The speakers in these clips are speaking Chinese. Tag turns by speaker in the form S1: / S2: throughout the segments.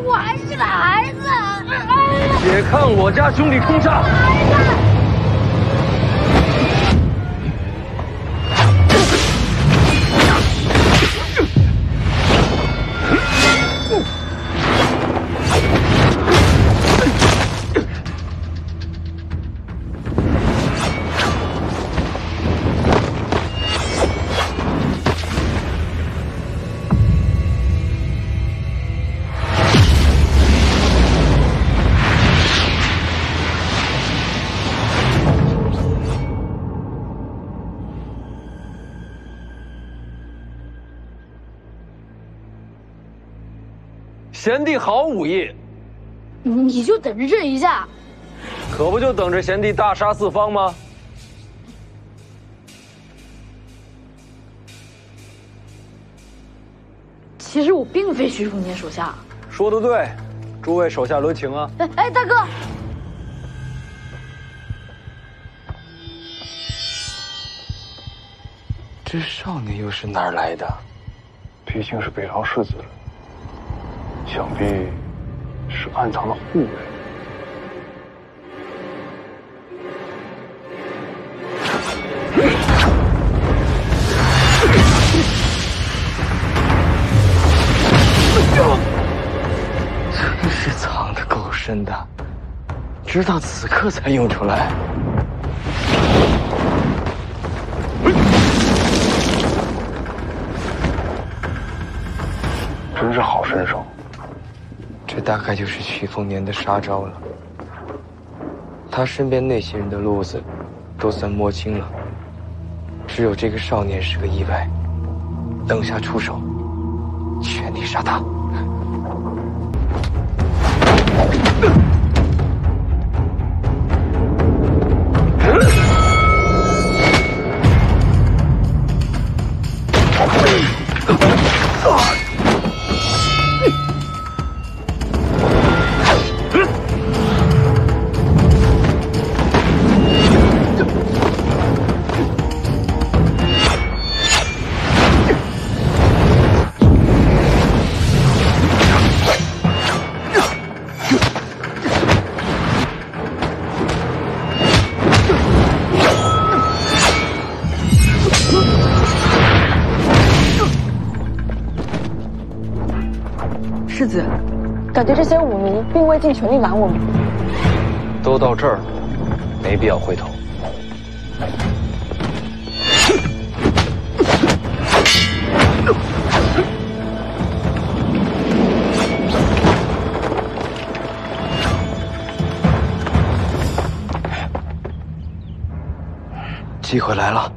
S1: 我还是个孩子。
S2: 且看我家兄弟冲杀！贤弟好武艺，
S1: 你就等着这一下。
S2: 可不就等着贤弟大杀四方吗？
S1: 其实我并非徐凤年手下。
S2: 说的对，诸位手下留情啊！
S1: 哎哎，大哥，
S3: 这少年又是哪儿来的？
S4: 毕竟是北朝世子，想必是暗藏了护卫。
S3: 真是藏的够深的，直到此刻才用出来。
S4: 真是好身手。
S3: 这大概就是徐凤年的杀招了。他身边那些人的路子，都算摸清了。只有这个少年是个意外。等下出手，全力杀他。
S5: 感觉这些武迷并未尽全力拦我们。
S2: 都到这儿了，没必要回头。
S3: 机会来了。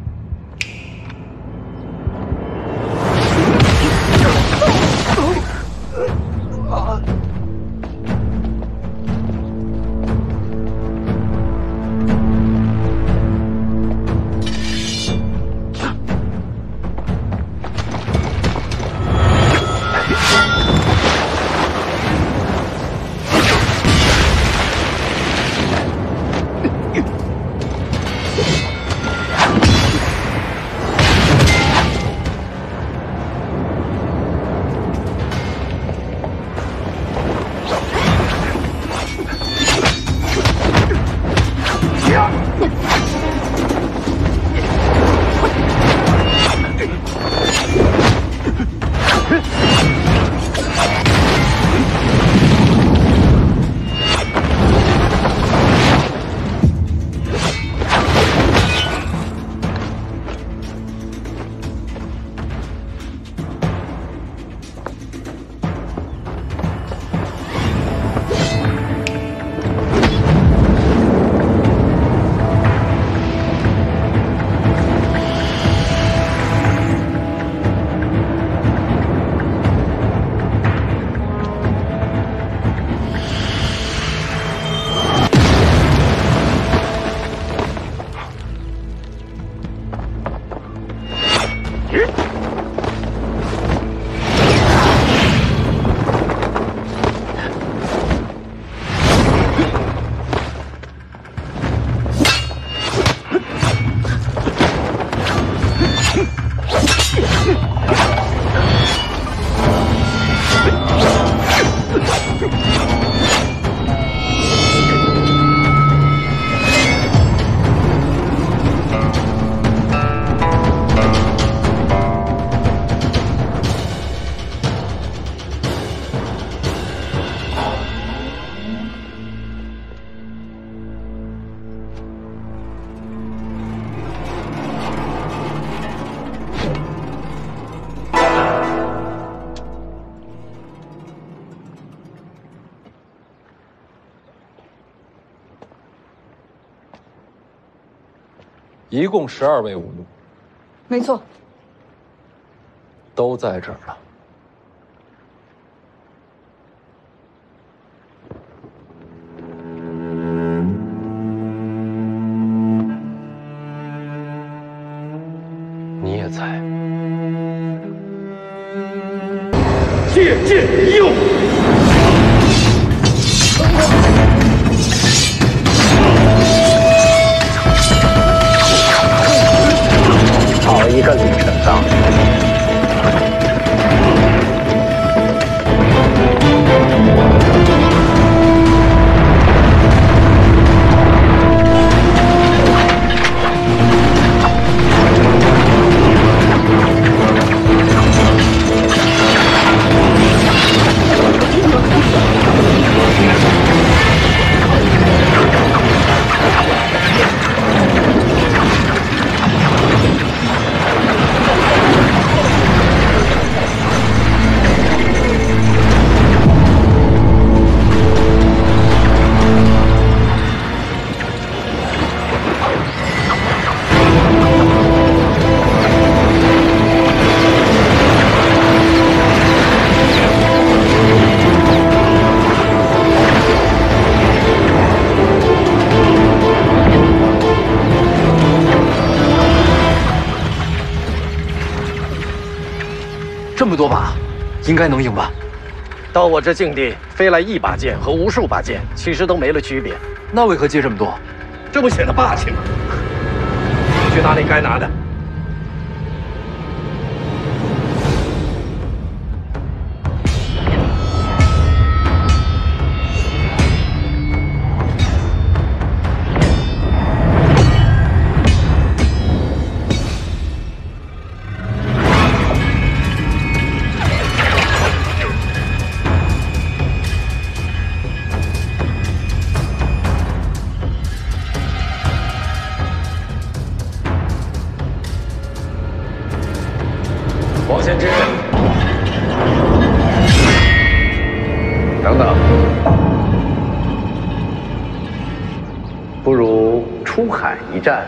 S2: 一共十二位武奴，
S5: 没错，
S2: 都在这儿了。你也在。
S4: 借剑一用。
S6: 一个李成章！
S2: 这么多把，应该能赢吧？
S6: 到我这境地，飞来一把剑和无数把剑，其实都没了区别。
S2: 那为何借这么多？
S6: 这不显得霸气吗？去拿你该拿的。一战？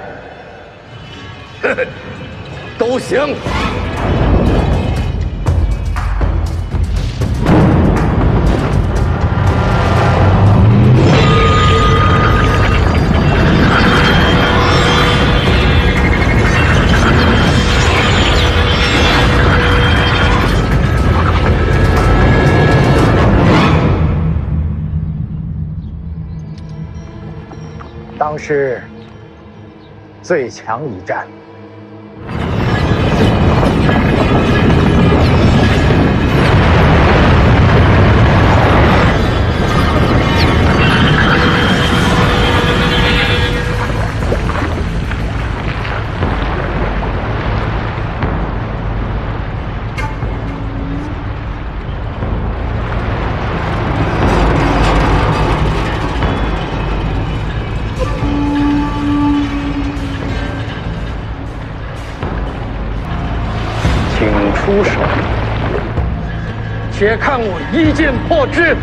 S6: 都行。当时最强一战。出手，且看我一剑破之。